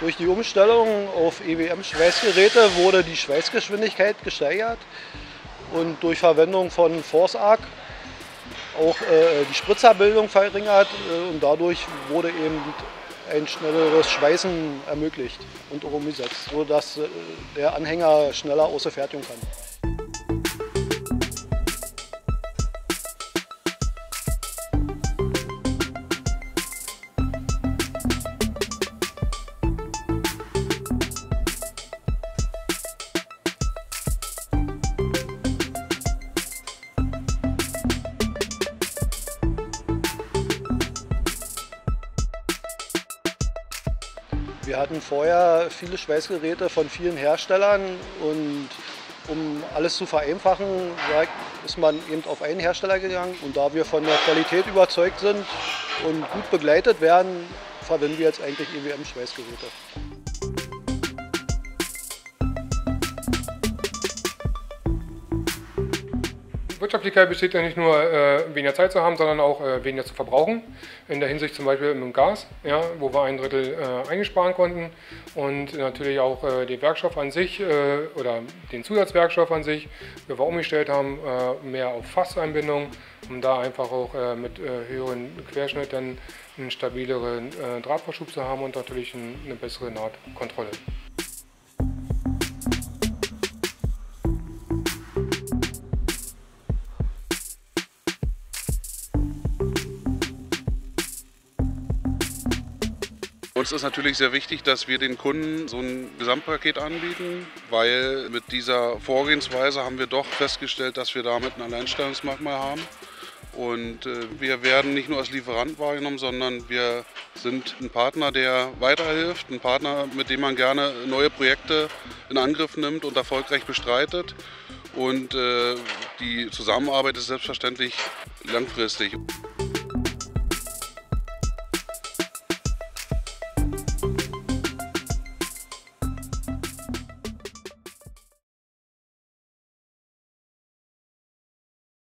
Durch die Umstellung auf EWM-Schweißgeräte wurde die Schweißgeschwindigkeit gesteigert und durch Verwendung von Force Arc auch äh, die Spritzerbildung verringert äh, und dadurch wurde eben ein schnelleres Schweißen ermöglicht und auch umgesetzt, sodass äh, der Anhänger schneller außer Fertigung kann. Wir hatten vorher viele Schweißgeräte von vielen Herstellern und um alles zu vereinfachen, ist man eben auf einen Hersteller gegangen. Und da wir von der Qualität überzeugt sind und gut begleitet werden, verwenden wir jetzt eigentlich EWM-Schweißgeräte. Wirtschaftlichkeit besteht ja nicht nur äh, weniger Zeit zu haben, sondern auch äh, weniger zu verbrauchen. In der Hinsicht zum Beispiel mit dem Gas, ja, wo wir ein Drittel äh, einsparen konnten. Und natürlich auch äh, die Werkstoff an sich äh, oder den Zusatzwerkstoff an sich, wo wir umgestellt haben, äh, mehr auf Fasseinbindung, um da einfach auch mit höheren Querschnitten einen stabileren Drahtverschub zu haben und natürlich eine bessere Nahtkontrolle. Uns ist natürlich sehr wichtig, dass wir den Kunden so ein Gesamtpaket anbieten, weil mit dieser Vorgehensweise haben wir doch festgestellt, dass wir damit ein Alleinstellungsmerkmal haben. Und äh, wir werden nicht nur als Lieferant wahrgenommen, sondern wir sind ein Partner, der weiterhilft, ein Partner, mit dem man gerne neue Projekte in Angriff nimmt und erfolgreich bestreitet. Und äh, die Zusammenarbeit ist selbstverständlich langfristig.